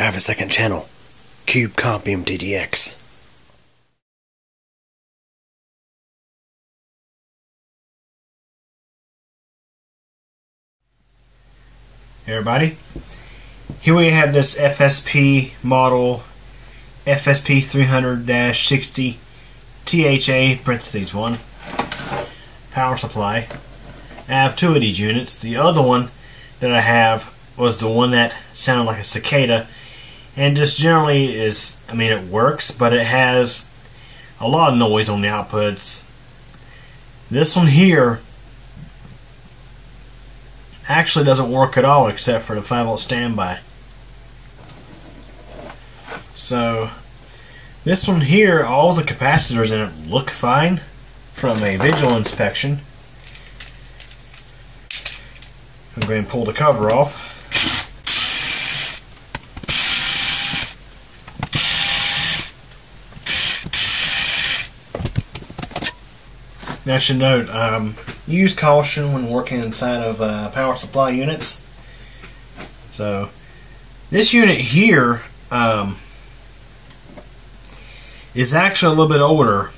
I have a second channel, CubeComp MTDX. Hey everybody, here we have this FSP model FSP 300-60 THA parentheses 1 power supply. I have two of these units. The other one that I have was the one that sounded like a cicada and just generally is, I mean it works, but it has a lot of noise on the outputs. This one here actually doesn't work at all except for the 5 volt standby. So this one here, all the capacitors in it look fine from a visual inspection. I'm going to pull the cover off. Now, I should note, um, use caution when working inside of uh, power supply units. So, this unit here um, is actually a little bit older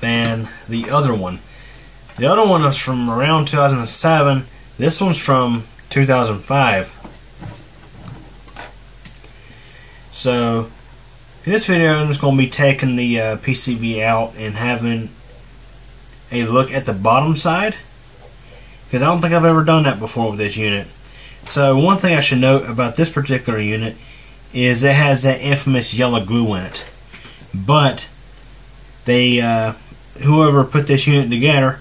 than the other one. The other one was from around 2007. This one's from 2005. So, in this video, I'm just going to be taking the uh, PCB out and having a look at the bottom side because I don't think I've ever done that before with this unit. So one thing I should note about this particular unit is it has that infamous yellow glue in it. But they, uh, whoever put this unit together,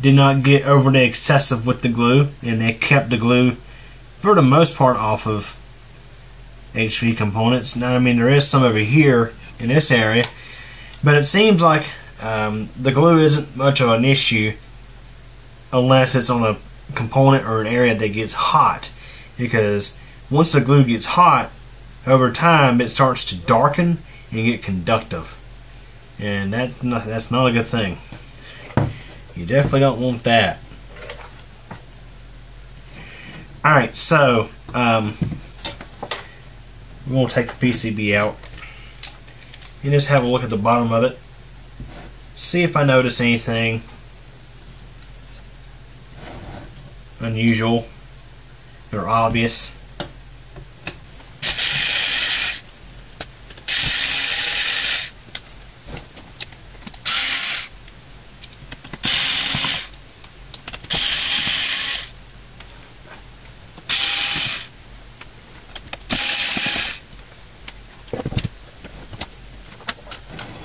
did not get overly excessive with the glue, and they kept the glue for the most part off of HV components. Now, I mean, there is some over here in this area, but it seems like um, the glue isn't much of an issue unless it's on a component or an area that gets hot because once the glue gets hot over time it starts to darken and get conductive. And that's not, that's not a good thing. You definitely don't want that. Alright so um, we're going to take the PCB out. And just have a look at the bottom of it see if I notice anything unusual or obvious.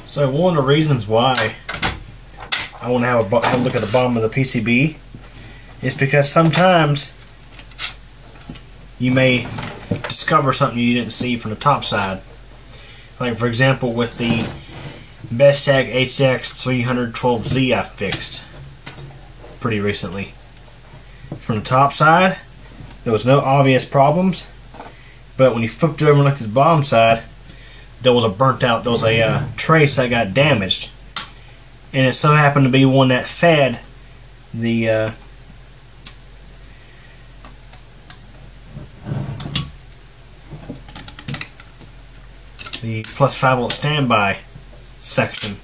So one of the reasons why I want to have a, have a look at the bottom of the PCB is because sometimes you may discover something you didn't see from the top side. Like for example with the Bestec HX312Z I fixed pretty recently. From the top side, there was no obvious problems, but when you flipped over and looked at the bottom side, there was a burnt out, there was a uh, trace that got damaged and it so happened to be one that fed the uh, the plus 5 volt standby section.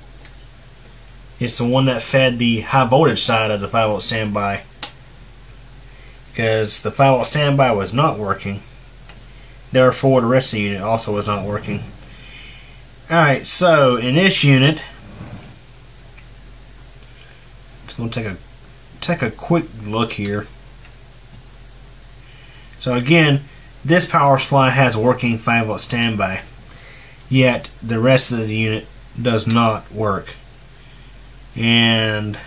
It's the one that fed the high voltage side of the 5 volt standby because the 5 volt standby was not working. Therefore, the rest of the unit also was not working. Alright, so in this unit, We'll take a take a quick look here. So again, this power supply has working 5 volt standby, yet the rest of the unit does not work. And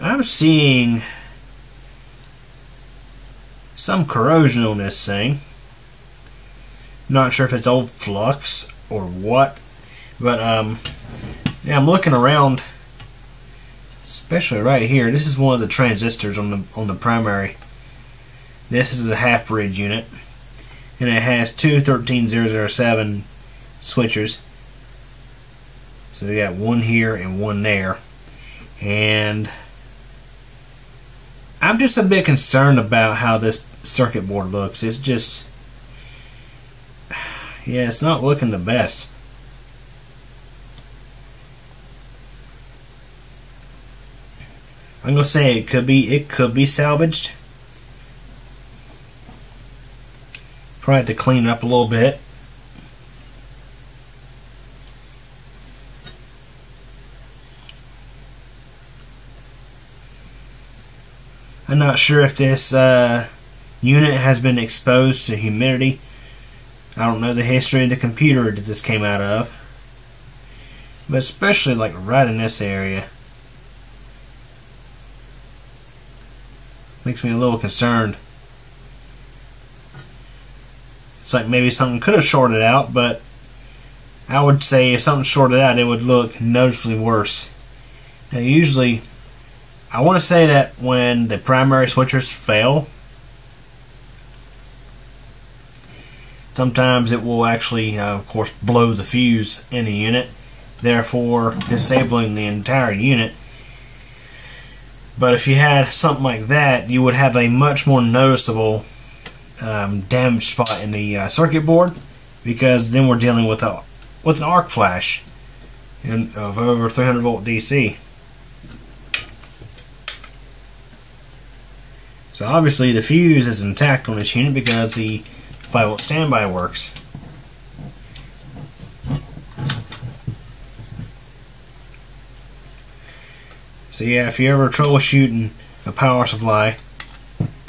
I'm seeing some corrosion on this thing. Not sure if it's old flux or what, but um, yeah, I'm looking around especially right here. This is one of the transistors on the on the primary. This is a half bridge unit, and it has two 13007 switchers. So we got one here and one there, and I'm just a bit concerned about how this circuit board looks. It's just yeah, it's not looking the best. I'm gonna say it could be it could be salvaged. Probably have to clean it up a little bit. I'm not sure if this uh, unit has been exposed to humidity. I don't know the history of the computer that this came out of. But especially like right in this area. Makes me a little concerned. It's like maybe something could have shorted out, but I would say if something shorted out, it would look noticeably worse. Now, usually, I want to say that when the primary switchers fail, sometimes it will actually, uh, of course, blow the fuse in the unit, therefore disabling the entire unit. But if you had something like that, you would have a much more noticeable um, damage spot in the uh, circuit board because then we're dealing with a with an arc flash of over 300 volt DC. So obviously the fuse is intact on this unit because the 5 volt standby works. So yeah, if you're ever troubleshooting a power supply,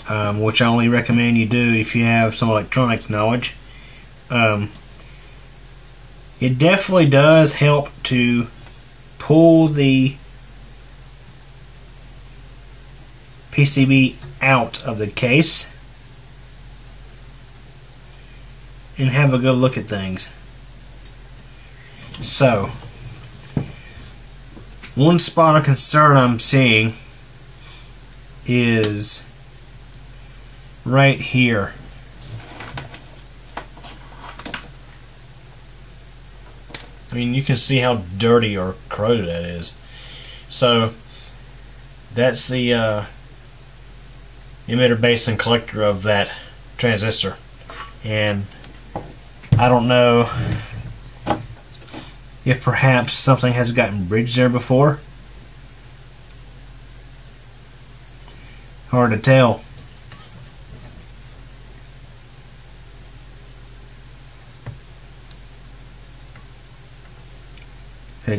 um, which I only recommend you do if you have some electronics knowledge, um, it definitely does help to pull the PCB out of the case and have a good look at things. So, one spot of concern I'm seeing is right here. I mean, you can see how dirty or corroded that is. So, that's the uh, emitter base and collector of that transistor. And I don't know if perhaps something has gotten bridged there before. Hard to tell.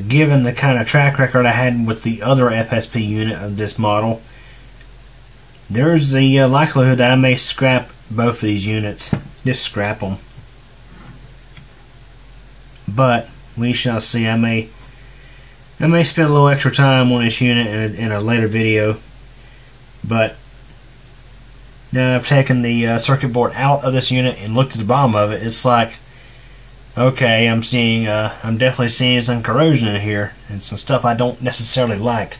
given the kind of track record I had with the other FSP unit of this model, there's the uh, likelihood that I may scrap both of these units. Just scrap them. But we shall see. I may I may spend a little extra time on this unit in a, in a later video. But now I've taken the uh, circuit board out of this unit and looked at the bottom of it, it's like okay, I'm seeing, uh, I'm definitely seeing some corrosion in here and some stuff I don't necessarily like.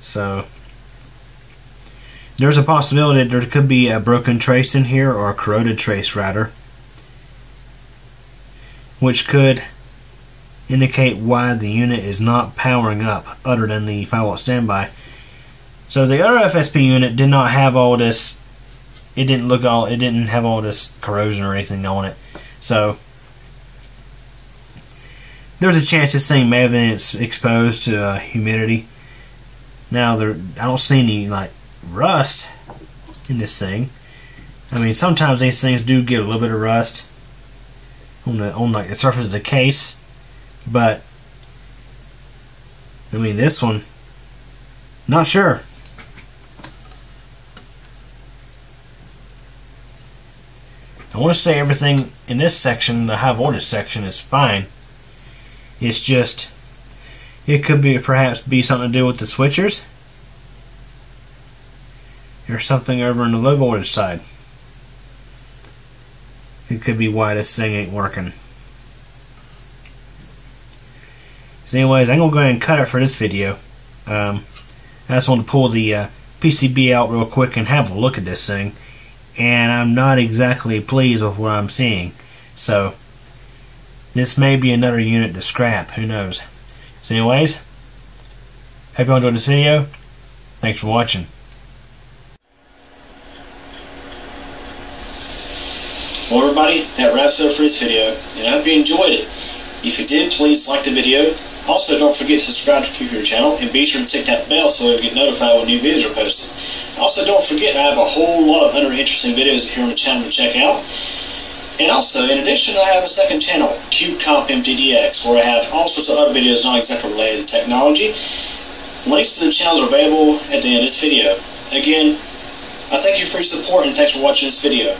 So, there's a possibility there could be a broken trace in here or a corroded trace rather, which could indicate why the unit is not powering up other than the 5 volt standby. So the other FSP unit did not have all this it didn't look all it didn't have all this corrosion or anything on it. So there's a chance this thing may have been exposed to uh, humidity. Now there, I don't see any like rust in this thing. I mean, sometimes these things do get a little bit of rust on the on like the surface of the case, but I mean this one, not sure. I want to say everything in this section, the high voltage section, is fine. It's just, it could be perhaps be something to do with the switchers. Or something over on the low voltage side. It could be why this thing ain't working. So anyways, I'm going to go ahead and cut it for this video. Um, I just want to pull the uh, PCB out real quick and have a look at this thing and I'm not exactly pleased with what I'm seeing. So, this may be another unit to scrap, who knows. So anyways, hope you enjoyed this video. Thanks for watching. Well, everybody, that wraps up for this video, and I hope you enjoyed it. If you did, please like the video. Also, don't forget to subscribe to your channel, and be sure to tick that bell so you'll get notified when new videos are posted. Also, don't forget, I have a whole lot of other interesting videos here on the channel to check out. And also, in addition, I have a second channel, CubeComp MTDX, where I have all sorts of other videos not exactly related to technology. Links to the channels are available at the end of this video. Again, I thank you for your support and thanks for watching this video.